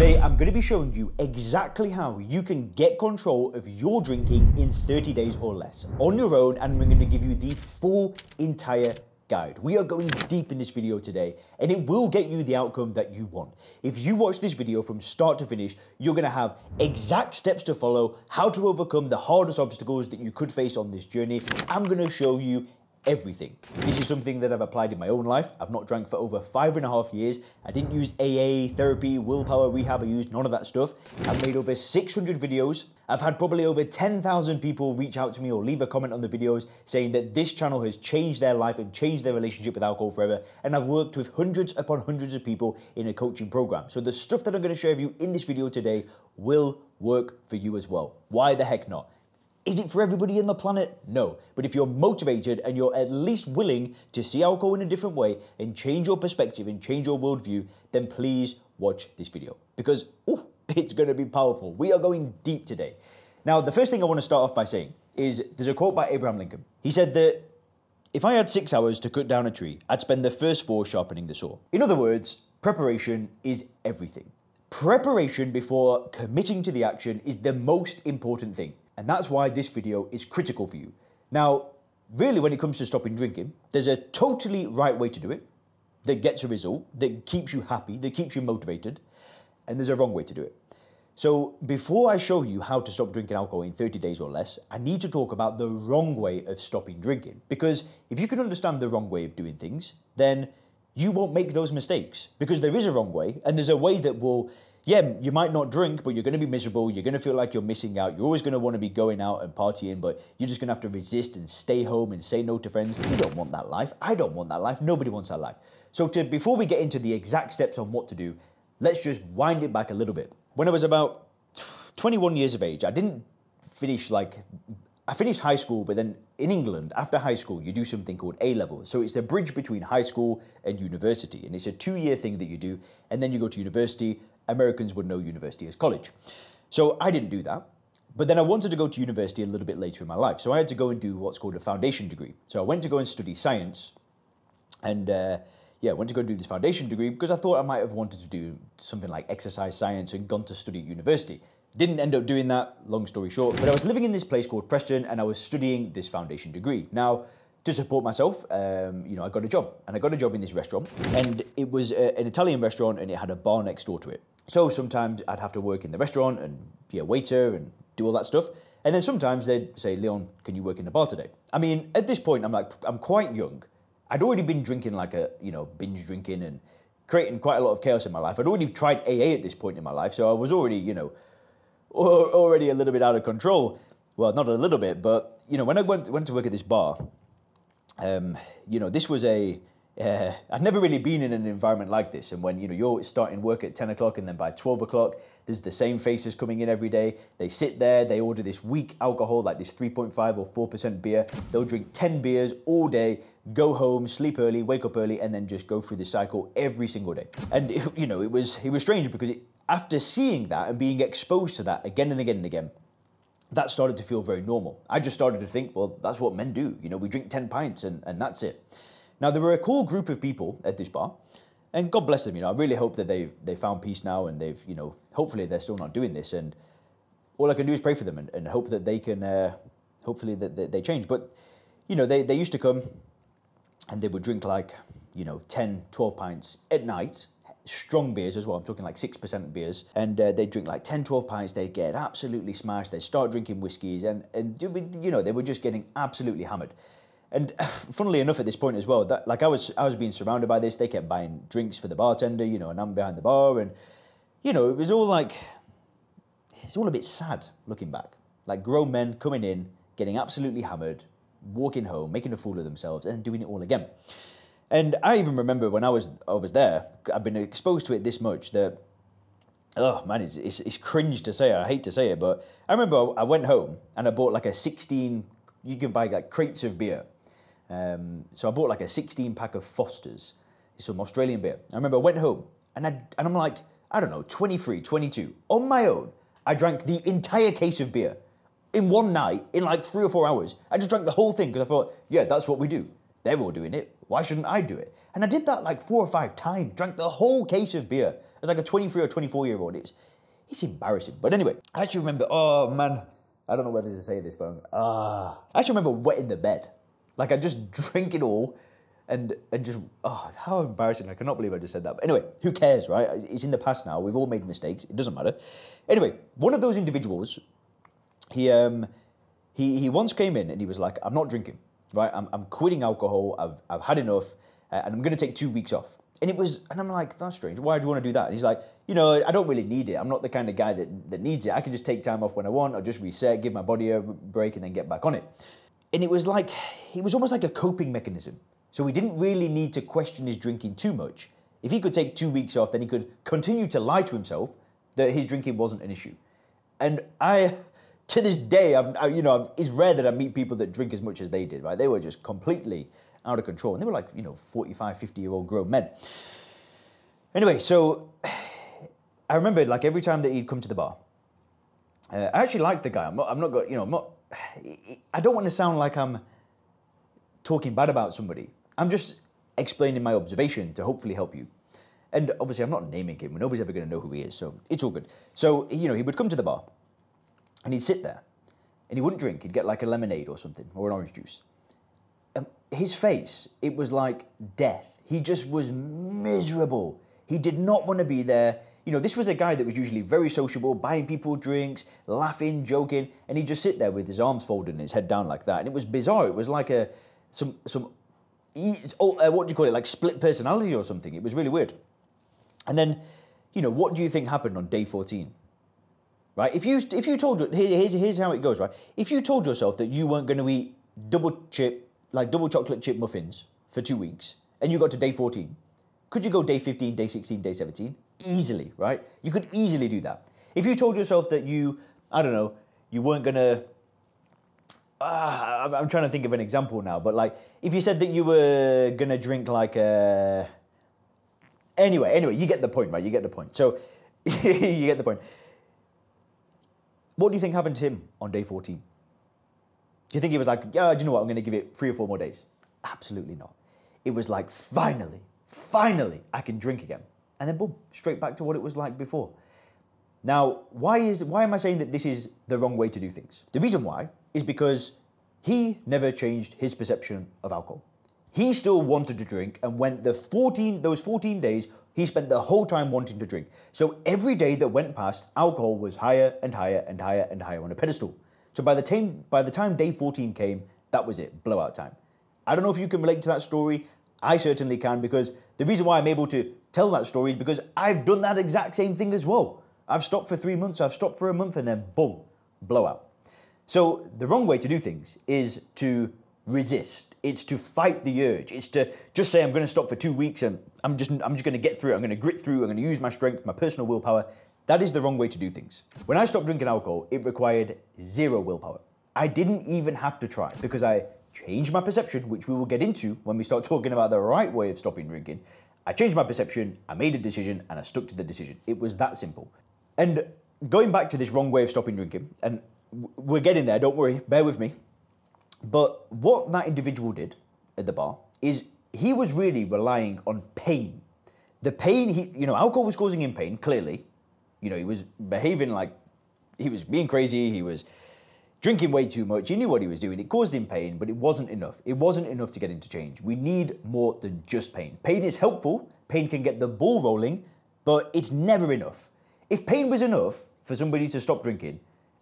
Today, I'm going to be showing you exactly how you can get control of your drinking in 30 days or less on your own, and we're going to give you the full entire guide. We are going deep in this video today, and it will get you the outcome that you want. If you watch this video from start to finish, you're going to have exact steps to follow, how to overcome the hardest obstacles that you could face on this journey. I'm going to show you everything. This is something that I've applied in my own life. I've not drank for over five and a half years. I didn't use AA, therapy, willpower, rehab. I used none of that stuff. I've made over 600 videos. I've had probably over 10,000 people reach out to me or leave a comment on the videos saying that this channel has changed their life and changed their relationship with alcohol forever. And I've worked with hundreds upon hundreds of people in a coaching program. So the stuff that I'm going to share with you in this video today will work for you as well. Why the heck not? Is it for everybody on the planet? No. But if you're motivated and you're at least willing to see alcohol in a different way and change your perspective and change your worldview, then please watch this video because ooh, it's going to be powerful. We are going deep today. Now, the first thing I want to start off by saying is there's a quote by Abraham Lincoln. He said that if I had six hours to cut down a tree, I'd spend the first four sharpening the saw. In other words, preparation is everything. Preparation before committing to the action is the most important thing. And that's why this video is critical for you. Now, really, when it comes to stopping drinking, there's a totally right way to do it that gets a result, that keeps you happy, that keeps you motivated, and there's a wrong way to do it. So, before I show you how to stop drinking alcohol in 30 days or less, I need to talk about the wrong way of stopping drinking. Because if you can understand the wrong way of doing things, then you won't make those mistakes. Because there is a wrong way, and there's a way that will yeah, you might not drink, but you're going to be miserable. You're going to feel like you're missing out. You're always going to want to be going out and partying, but you're just going to have to resist and stay home and say no to friends. You don't want that life. I don't want that life. Nobody wants that life. So, to, before we get into the exact steps on what to do, let's just wind it back a little bit. When I was about 21 years of age, I didn't finish like I finished high school, but then in England, after high school, you do something called A levels. So it's a bridge between high school and university. And it's a two year thing that you do. And then you go to university. Americans would know university as college. So I didn't do that. But then I wanted to go to university a little bit later in my life. So I had to go and do what's called a foundation degree. So I went to go and study science. And uh, yeah, I went to go and do this foundation degree because I thought I might have wanted to do something like exercise science and gone to study at university. Didn't end up doing that, long story short. But I was living in this place called Preston and I was studying this foundation degree. Now, to support myself, um, you know, I got a job and I got a job in this restaurant and it was a, an Italian restaurant and it had a bar next door to it. So sometimes I'd have to work in the restaurant and be a waiter and do all that stuff. And then sometimes they'd say, Leon, can you work in the bar today? I mean, at this point, I'm like, I'm quite young. I'd already been drinking like a, you know, binge drinking and creating quite a lot of chaos in my life. I'd already tried AA at this point in my life, so I was already, you know, already a little bit out of control. Well, not a little bit, but you know, when I went went to work at this bar, um, you know, this was a uh, I'd never really been in an environment like this. And when you know you're starting work at 10 o'clock and then by 12 o'clock, there's the same faces coming in every day. They sit there, they order this weak alcohol, like this 3.5 or 4% beer. They'll drink 10 beers all day, go home, sleep early, wake up early, and then just go through this cycle every single day. And it, you know, it was it was strange because it, after seeing that and being exposed to that again and again and again, that started to feel very normal. I just started to think, well, that's what men do. You know, we drink 10 pints and, and that's it. Now, there were a cool group of people at this bar, and God bless them. You know, I really hope that they they found peace now, and they've you know, hopefully they're still not doing this. And all I can do is pray for them and, and hope that they can, uh, hopefully that, they change. But you know, they they used to come, and they would drink like you know 10, 12 pints at night. Strong beers as well. I'm talking like 6% beers. And uh, they'd drink like 10, 12 pints. They'd get absolutely smashed. They'd start drinking whiskies. And, and, you know, they were just getting absolutely hammered. And uh, funnily enough, at this point as well, that like I was I was being surrounded by this. They kept buying drinks for the bartender, you know, and I'm behind the bar, and you know, it was all like it's all a bit sad looking back. Like grown men coming in, getting absolutely hammered, walking home, making a fool of themselves, and doing it all again. And I even remember when I was I was there, I've been exposed to it this much that oh man, it's, it's, it's cringe to say. It. I hate to say it, but I remember I went home and I bought like a 16. You can buy like crates of beer um, so I bought like a 16 pack of Foster's, some Australian beer. I remember I went home and, I, and I'm like, I don't know, 23, 22. On my own, I drank the entire case of beer in one night, in like three or four hours. I just drank the whole thing because I thought, yeah, that's what we do. They're all doing it. Why shouldn't I do it? And I did that like four or five times, drank the whole case of beer as like a 23 or 24 year old. It's, it's embarrassing. But anyway, I actually remember, oh man, I don't know whether to say this, but I'm, ah, I actually remember wetting the bed. Like I just drink it all and and just oh how embarrassing! I cannot believe I just said that. But anyway, who cares, right? It's in the past now. We've all made mistakes. It doesn't matter. Anyway, one of those individuals, he um he he once came in and he was like, I'm not drinking, right? I'm I'm quitting alcohol. I've I've had enough, uh, and I'm going to take two weeks off. And it was, and I'm like, that's strange. Why do you want to do that? And he's like, you know, I don't really need it. I'm not the kind of guy that, that needs it. I can just take time off when I want, or just reset, give my body a break, and then get back on it. And it was like, it was almost like a coping mechanism. So he didn't really need to question his drinking too much. If he could take two weeks off, then he could continue to lie to himself that his drinking wasn't an issue. And I, to this day, I've, I, you know, it's rare that I meet people that drink as much as they did, right? They were just completely out of control. And they were like, you know, 45, 50 year old grown men. Anyway, so I remember like every time that he'd come to the bar, uh, I actually liked the guy. I'm not, I'm not, you know, I'm not, I don't want to sound like I'm talking bad about somebody. I'm just explaining my observation to hopefully help you. And obviously, I'm not naming him. Nobody's ever going to know who he is, so it's all good. So, you know, he would come to the bar and he'd sit there and he wouldn't drink. He'd get like a lemonade or something or an orange juice. And his face, it was like death. He just was miserable. He did not want to be there. You know, this was a guy that was usually very sociable, buying people drinks, laughing, joking, and he'd just sit there with his arms folded and his head down like that. And it was bizarre. It was like a some some oh, uh, what do you call it, like split personality or something. It was really weird. And then, you know, what do you think happened on day 14? Right? If you, if you told, here's, here's how it goes, right? If you told yourself that you weren't going to eat double chip, like double chocolate chip muffins for two weeks, and you got to day 14, could you go day 15, day 16, day 17? Easily, right? You could easily do that. If you told yourself that you, I don't know, you weren't to uh, I'm trying to think of an example now, but like if you said that you were gonna drink like a. Anyway, anyway, you get the point, right? You get the point. So you get the point. What do you think happened to him on day 14? Do you think he was like, yeah, do you know what? I'm gonna give it three or four more days. Absolutely not. It was like, finally, finally, I can drink again. And then boom, straight back to what it was like before. Now, why is why am I saying that this is the wrong way to do things? The reason why is because he never changed his perception of alcohol. He still wanted to drink and went the 14 those 14 days he spent the whole time wanting to drink. So every day that went past, alcohol was higher and higher and higher and higher on a pedestal. So by the time by the time day 14 came, that was it, blowout time. I don't know if you can relate to that story. I certainly can because the reason why I'm able to tell that story is because I've done that exact same thing as well. I've stopped for three months, I've stopped for a month, and then boom, blowout. So the wrong way to do things is to resist. It's to fight the urge. It's to just say I'm going to stop for two weeks and I'm just I'm just going to get through. It. I'm going to grit through. I'm going to use my strength, my personal willpower. That is the wrong way to do things. When I stopped drinking alcohol, it required zero willpower. I didn't even have to try because I changed my perception, which we will get into when we start talking about the right way of stopping drinking. I changed my perception, I made a decision, and I stuck to the decision. It was that simple. And going back to this wrong way of stopping drinking, and we're getting there, don't worry, bear with me. But what that individual did at the bar is he was really relying on pain. The pain he, you know, alcohol was causing him pain, clearly. You know, he was behaving like he was being crazy, he was drinking way too much, he knew what he was doing. It caused him pain, but it wasn't enough. It wasn't enough to get him to change. We need more than just pain. Pain is helpful, pain can get the ball rolling, but it's never enough. If pain was enough for somebody to stop drinking,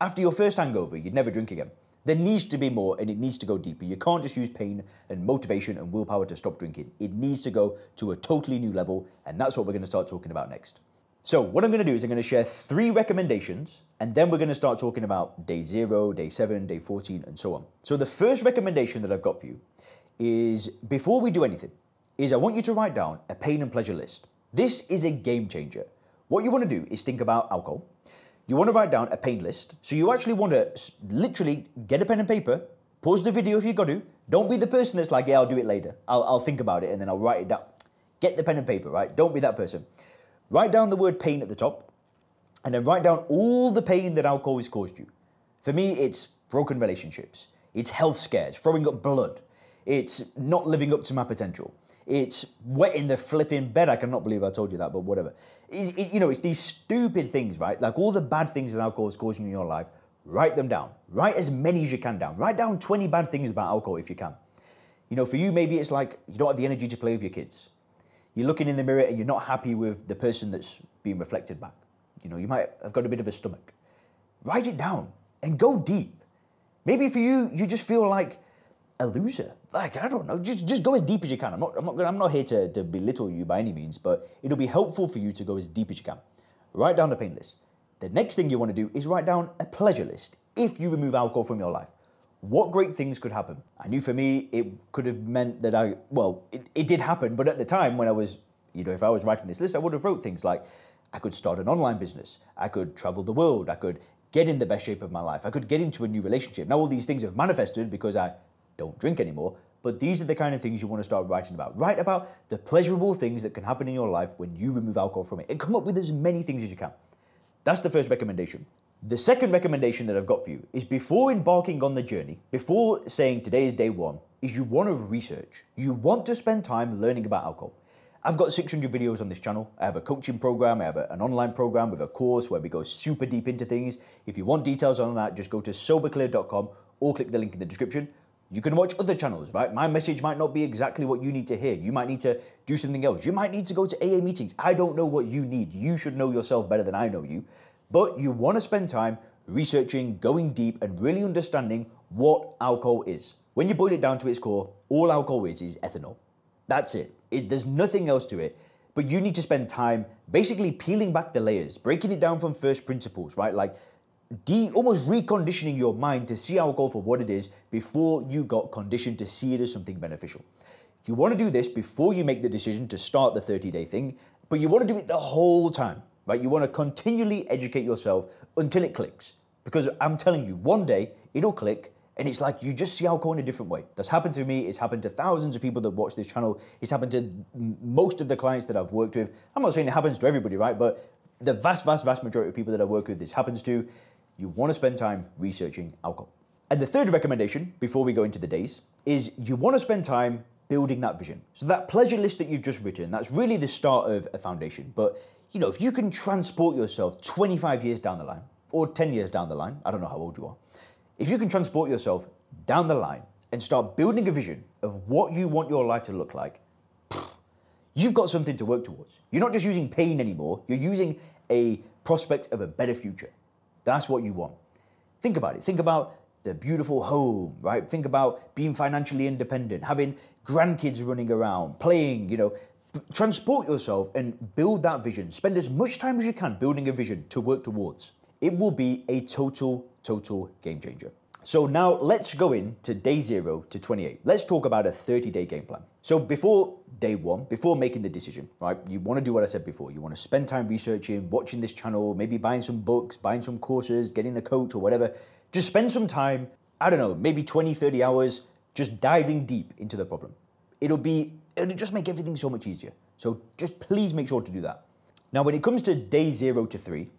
after your first hangover, you'd never drink again. There needs to be more and it needs to go deeper. You can't just use pain and motivation and willpower to stop drinking. It needs to go to a totally new level, and that's what we're going to start talking about next. So, what I'm going to do is I'm going to share three recommendations, and then we're going to start talking about day zero, day seven, day 14, and so on. So, the first recommendation that I've got for you is before we do anything, is I want you to write down a pain and pleasure list. This is a game changer. What you want to do is think about alcohol. You want to write down a pain list. So you actually want to literally get a pen and paper, pause the video if you've got to. Don't be the person that's like, yeah, I'll do it later. I'll, I'll think about it and then I'll write it down. Get the pen and paper, right? Don't be that person. Write down the word pain at the top and then write down all the pain that alcohol has caused you. For me, it's broken relationships, it's health scares, throwing up blood, it's not living up to my potential. It's wetting the flipping bed. I cannot believe I told you that, but whatever. It, it, you know, it's these stupid things, right? Like all the bad things that alcohol is causing in your life, write them down. Write as many as you can down. Write down 20 bad things about alcohol if you can. You know, for you, maybe it's like you don't have the energy to play with your kids. You're looking in the mirror and you're not happy with the person that's being reflected back. You know, you might have got a bit of a stomach. Write it down and go deep. Maybe for you, you just feel like a loser. Like, I don't know, just, just go as deep as you can. I'm not, I'm not, I'm not here to, to belittle you by any means, but it'll be helpful for you to go as deep as you can. Write down the pain list. The next thing you want to do is write down a pleasure list if you remove alcohol from your life. What great things could happen? I knew for me, it could have meant that I, well, it, it did happen, but at the time when I was, you know, if I was writing this list, I would have wrote things like, I could start an online business, I could travel the world, I could get in the best shape of my life, I could get into a new relationship. Now all these things have manifested because I don't drink anymore, but these are the kind of things you want to start writing about. Write about the pleasurable things that can happen in your life when you remove alcohol from it and come up with as many things as you can. That's the first recommendation. The second recommendation that I've got for you is before embarking on the journey, before saying today is day one, is you want to research. You want to spend time learning about alcohol. I've got 600 videos on this channel. I have a coaching program, I have an online program with a course where we go super deep into things. If you want details on that, just go to soberclear.com or click the link in the description. You can watch other channels, right? My message might not be exactly what you need to hear. You might need to do something else. You might need to go to AA meetings. I don't know what you need. You should know yourself better than I know you. But you want to spend time researching, going deep, and really understanding what alcohol is. When you boil it down to its core, all alcohol is is ethanol. That's it. it. There's nothing else to it. But you need to spend time basically peeling back the layers, breaking it down from first principles, right? Like de almost reconditioning your mind to see alcohol for what it is before you got conditioned to see it as something beneficial. You want to do this before you make the decision to start the 30 day thing, but you want to do it the whole time right? You want to continually educate yourself until it clicks. Because I'm telling you, one day it'll click and it's like you just see alcohol in a different way. That's happened to me. It's happened to thousands of people that watch this channel. It's happened to most of the clients that I've worked with. I'm not saying it happens to everybody, right? But the vast, vast, vast majority of people that I work with, this happens to. You want to spend time researching alcohol. And the third recommendation, before we go into the days, is you want to spend time building that vision. So that pleasure list that you've just written, that's really the start of a foundation. But you know, if you can transport yourself 25 years down the line, or 10 years down the line, I don't know how old you are, if you can transport yourself down the line and start building a vision of what you want your life to look like, you've got something to work towards. You're not just using pain anymore, you're using a prospect of a better future. That's what you want. Think about it. Think about the beautiful home, right? Think about being financially independent, having grandkids running around, playing, you know, transport yourself and build that vision. Spend as much time as you can building a vision to work towards. It will be a total, total game changer. So now let's go into day zero to 28. Let's talk about a 30 day game plan. So before day one, before making the decision, right, you want to do what I said before. You want to spend time researching, watching this channel, maybe buying some books, buying some courses, getting a coach or whatever. Just spend some time, I don't know, maybe 20, 30 hours, just diving deep into the problem. It'll be it'll just make everything so much easier. So just please make sure to do that. Now, when it comes to day zero to three,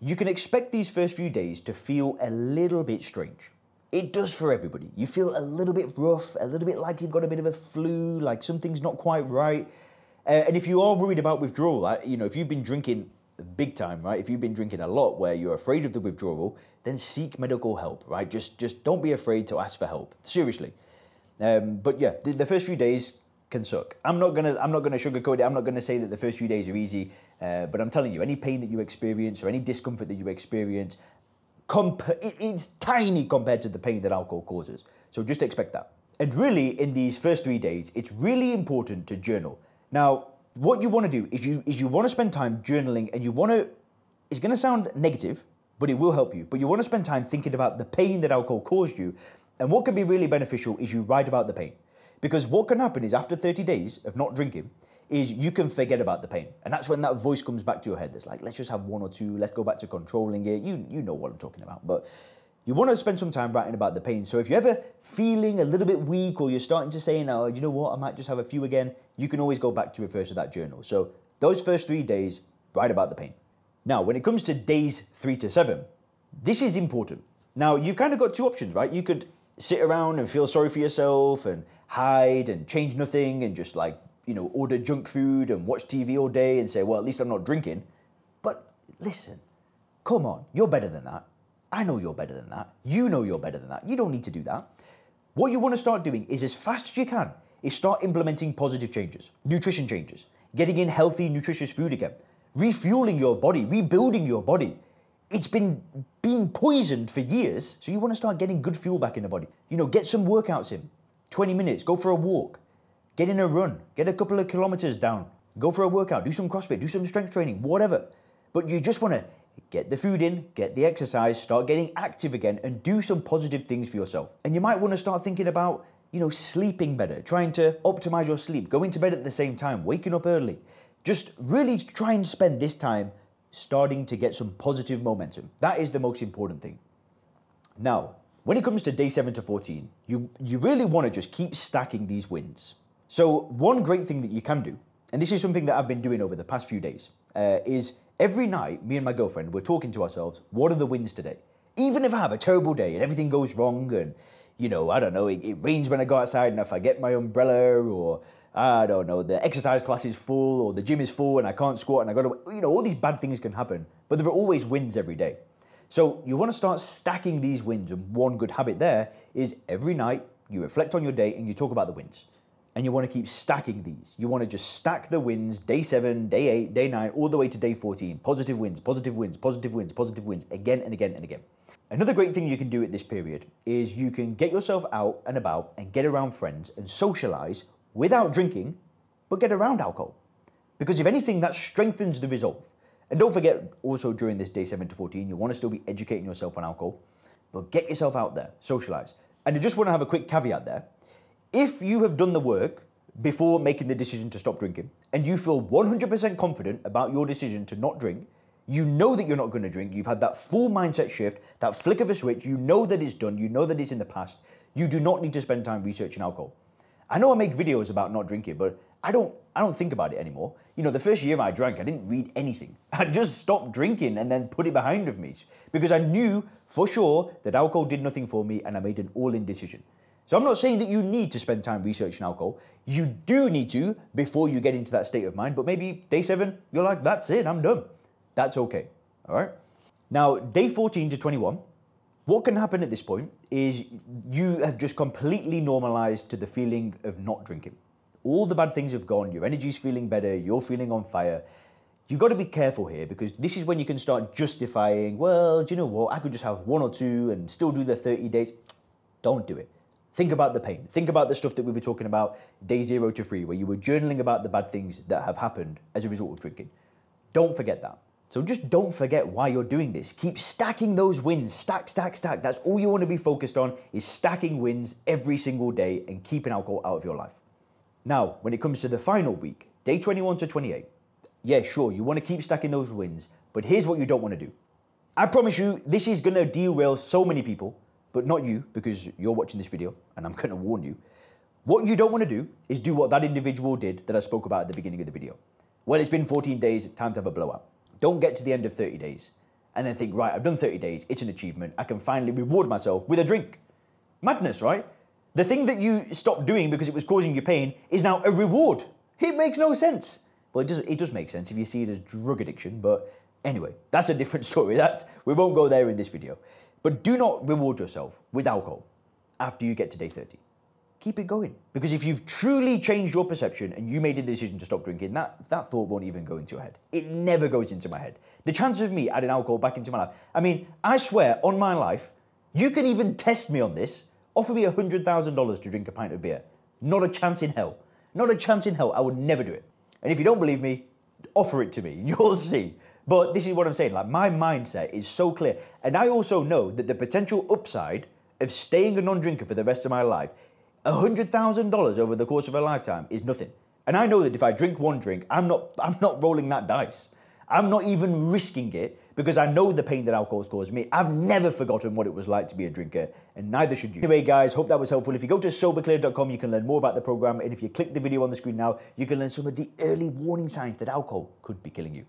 you can expect these first few days to feel a little bit strange. It does for everybody. You feel a little bit rough, a little bit like you've got a bit of a flu, like something's not quite right. Uh, and if you are worried about withdrawal, like, you know, if you've been drinking big time, right? If you've been drinking a lot where you're afraid of the withdrawal, then seek medical help, right? Just just don't be afraid to ask for help. Seriously. Um, but yeah, the, the first few days can suck. I'm not gonna I'm not gonna sugarcoat it. I'm not gonna say that the first few days are easy, uh, but I'm telling you, any pain that you experience or any discomfort that you experience, comp- it's tiny compared to the pain that alcohol causes. So just expect that. And really, in these first three days, it's really important to journal. Now, what you want to do is you is you want to spend time journaling, and you want to. It's going to sound negative, but it will help you. But you want to spend time thinking about the pain that alcohol caused you, and what can be really beneficial is you write about the pain. Because what can happen is after 30 days of not drinking, is you can forget about the pain. And that's when that voice comes back to your head that's like, let's just have one or two, let's go back to controlling it. You, you know what I'm talking about. But you want to spend some time writing about the pain. So if you're ever feeling a little bit weak or you're starting to say, now, you know what, I might just have a few again, you can always go back to refer to that journal. So those first three days, write about the pain. Now, when it comes to days three to seven, this is important. Now, you've kind of got two options, right? You could sit around and feel sorry for yourself and hide and change nothing and just like you know, order junk food and watch TV all day and say, well, at least I'm not drinking. But listen, come on, you're better than that. I know you're better than that. You know you're better than that. You don't need to do that. What you want to start doing is as fast as you can, is start implementing positive changes, nutrition changes, getting in healthy, nutritious food again, refueling your body, rebuilding your body. It's been being poisoned for years, so you want to start getting good fuel back in the body. You know, get some workouts in. 20 minutes, go for a walk, get in a run, get a couple of kilometers down, go for a workout, do some CrossFit, do some strength training, whatever. But you just want to get the food in, get the exercise, start getting active again, and do some positive things for yourself. And you might want to start thinking about, you know, sleeping better, trying to optimize your sleep, going to bed at the same time, waking up early. Just really try and spend this time starting to get some positive momentum. That is the most important thing. Now, when it comes to day 7 to 14, you, you really want to just keep stacking these wins. So, one great thing that you can do, and this is something that I've been doing over the past few days, uh, is every night, me and my girlfriend, we're talking to ourselves, what are the wins today? Even if I have a terrible day and everything goes wrong and, you know, I don't know, it, it rains when I go outside and if I get my umbrella or, I don't know, the exercise class is full or the gym is full and I can't squat and I got to, you know, all these bad things can happen, but there are always wins every day. So you want to start stacking these wins and one good habit there is every night you reflect on your day and you talk about the wins and you want to keep stacking these. You want to just stack the wins day seven, day eight, day nine, all the way to day 14. Positive wins, positive wins, positive wins, positive wins, again and again and again. Another great thing you can do at this period is you can get yourself out and about and get around friends and socialize without drinking, but get around alcohol. Because if anything, that strengthens the resolve. And don't forget, also during this day 7 to 14, you want to still be educating yourself on alcohol, but get yourself out there, socialize. And I just want to have a quick caveat there if you have done the work before making the decision to stop drinking and you feel 100% confident about your decision to not drink, you know that you're not going to drink, you've had that full mindset shift, that flick of a switch, you know that it's done, you know that it's in the past, you do not need to spend time researching alcohol. I know I make videos about not drinking, but I don't I don't think about it anymore. You know, the first year I drank, I didn't read anything. I just stopped drinking and then put it behind of me because I knew for sure that alcohol did nothing for me and I made an all-in decision. So I'm not saying that you need to spend time researching alcohol. You do need to before you get into that state of mind. But maybe day seven, you're like, that's it, I'm done. That's okay. All right. Now, day 14 to 21, what can happen at this point is you have just completely normalized to the feeling of not drinking. All the bad things have gone, your energy's feeling better, you're feeling on fire. You've got to be careful here because this is when you can start justifying, well, do you know what? I could just have one or two and still do the 30 days. Don't do it. Think about the pain. Think about the stuff that we were talking about day zero to three, where you were journaling about the bad things that have happened as a result of drinking. Don't forget that. So just don't forget why you're doing this. Keep stacking those wins. Stack, stack, stack. That's all you want to be focused on is stacking wins every single day and keeping alcohol out of your life. Now, when it comes to the final week, day 21 to 28, yeah, sure, you want to keep stacking those wins, but here's what you don't want to do. I promise you, this is going to derail so many people but not you because you're watching this video and I'm going to warn you. What you don't want to do is do what that individual did that I spoke about at the beginning of the video. Well, it's been 14 days, time to have a blowout. Don't get to the end of 30 days and then think, right, I've done 30 days, it's an achievement, I can finally reward myself with a drink. Madness, right? The thing that you stopped doing because it was causing you pain is now a reward. It makes no sense. Well, it does, it does make sense if you see it as drug addiction, but anyway, that's a different story. That's, we won't go there in this video. But do not reward yourself with alcohol after you get to day 30. Keep it going. Because if you've truly changed your perception and you made a decision to stop drinking, that, that thought won't even go into your head. It never goes into my head. The chance of me adding alcohol back into my life, I mean, I swear on my life, you can even test me on this. Offer me $100,000 to drink a pint of beer. Not a chance in hell. Not a chance in hell. I would never do it. And if you don't believe me, offer it to me. You'll see. But this is what I'm saying. Like my mindset is so clear, and I also know that the potential upside of staying a non-drinker for the rest of my life, hundred thousand dollars over the course of a lifetime, is nothing. And I know that if I drink one drink, I'm not I'm not rolling that dice. I'm not even risking it because I know the pain that alcohol's caused me. I've never forgotten what it was like to be a drinker, and neither should you. Anyway, guys, hope that was helpful. If you go to soberclear.com, you can learn more about the program, and if you click the video on the screen now, you can learn some of the early warning signs that alcohol could be killing you.